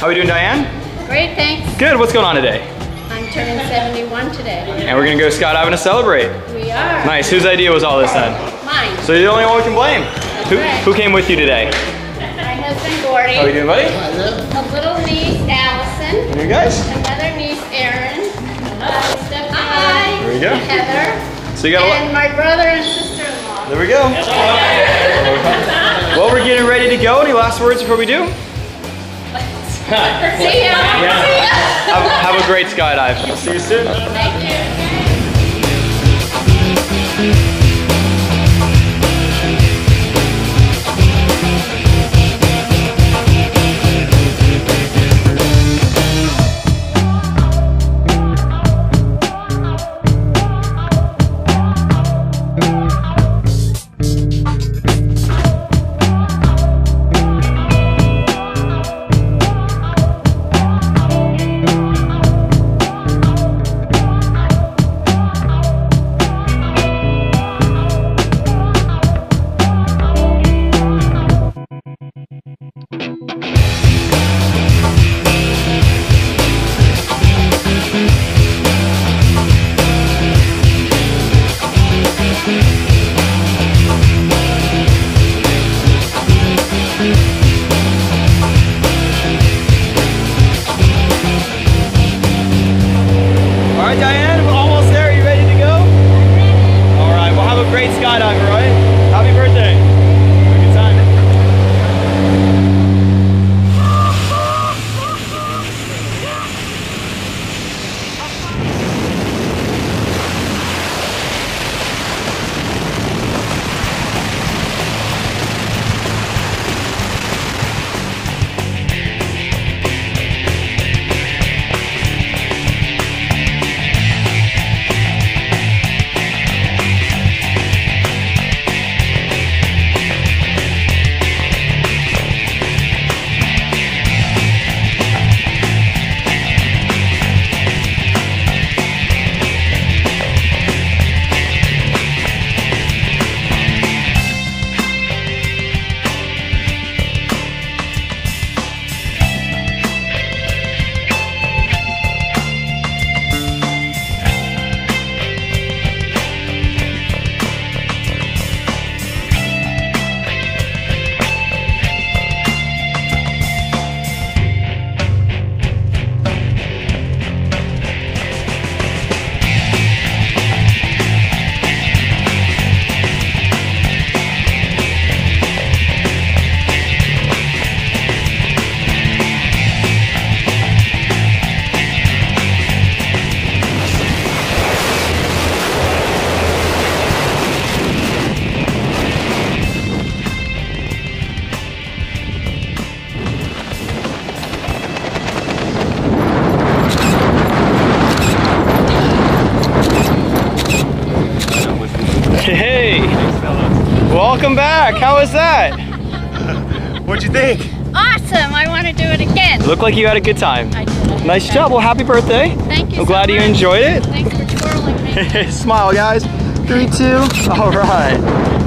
How are we doing, Diane? Great, thanks. Good. What's going on today? I'm turning 71 today. And we're gonna go skydiving to celebrate. We are. Nice. Whose idea was all this then? Mine. So you're the only one we can blame. Who, right. who came with you today? My husband Gordy. How are you doing, buddy? A little niece Allison. There you guys? Another niece Erin. Uh, Stephanie. There we go. Heather. So you got a lot. And my brother and sister-in-law. There we go. Well, we're getting ready to go. Any last words before we do? See ya. See ya. Have, have a great skydive. See you soon. Thank you. Hey, welcome back. How was that? What'd you think? Awesome. I want to do it again. Looked like you had a good time. I did. Nice job. Well, happy birthday. Thank you I'm so glad you enjoyed it. Thanks for twirling me. Smile, guys. Three, two. All right.